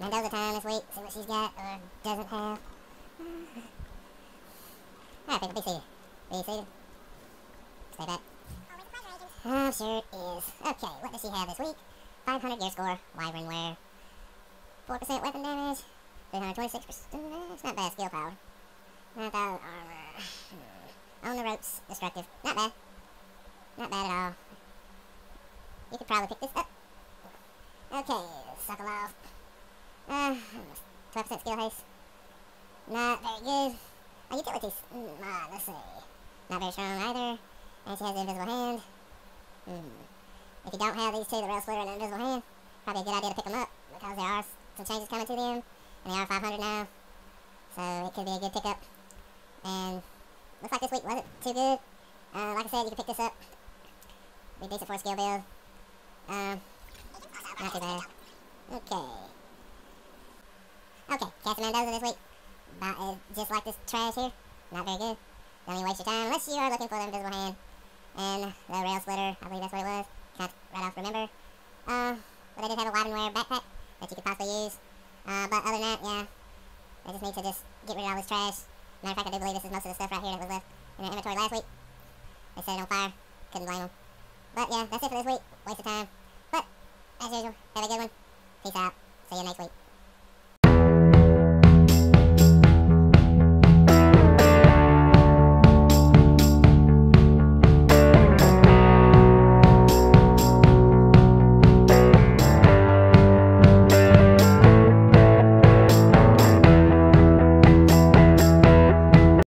Mendoza time this week. See what she's got or doesn't have. Alright, people, be seated. Be seated. Stay back. I'm sure it is. Okay, what does she have this week? 500 gear score, wyvern wear, 4% weapon damage, 326%. It's not bad skill power. 9,000 armor. Hmm. On the ropes, destructive. Not bad. Not bad at all. You could probably pick this up. Okay, suckle off. Uh, 12% skill haste. Not very good. Oh, utilities. Mm, ah, let's see. Not very strong either. And she has the invisible hand. Hmm. If you don't have these two, the rail splitter and the invisible hand, probably a good idea to pick them up because there are some changes coming to them, and they are 500 now. So it could be a good pickup. And looks like this week wasn't too good. Uh, like I said, you can pick this up. Be decent for a skill build. Um, bad. Okay. Okay, Cassie Mendoza this week. Just like this trash here. Not very good. Don't even waste your time unless you are looking for the invisible hand. And the rail splitter, I believe that's what it was. Can't right off remember. Uh, but I did have a Wyvern Wear backpack that you could possibly use. Uh, but other than that, yeah. I just need to just get rid of all this trash. Matter of fact, I do believe this is most of the stuff right here that was left in the inventory last week. They set it on fire. Couldn't blame them. But yeah, that's it for this week. Waste of time. As usual, have a good one. Peace out. See you next week.